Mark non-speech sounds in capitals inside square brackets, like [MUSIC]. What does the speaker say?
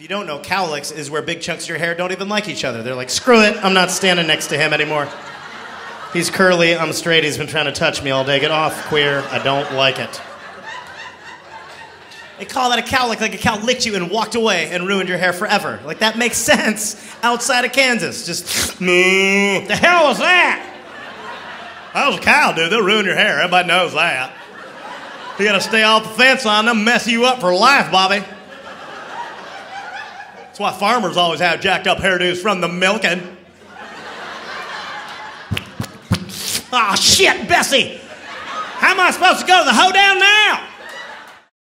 If you don't know, cowlicks is where big chunks of your hair don't even like each other. They're like, screw it, I'm not standing next to him anymore. He's curly, I'm straight, he's been trying to touch me all day. Get off, queer, I don't like it. They call that a cowlick, like a cow licked you and walked away and ruined your hair forever. Like that makes [LAUGHS] sense outside of Kansas. Just, [SNIFFS] moo. The hell was that? That was a cow, dude. They'll ruin your hair. Everybody knows that. You gotta stay off the fence on them, mess you up for life, Bobby. That's why farmers always have jacked up hairdos from the milking. Ah, shit, Bessie! How am I supposed to go to the hoedown now?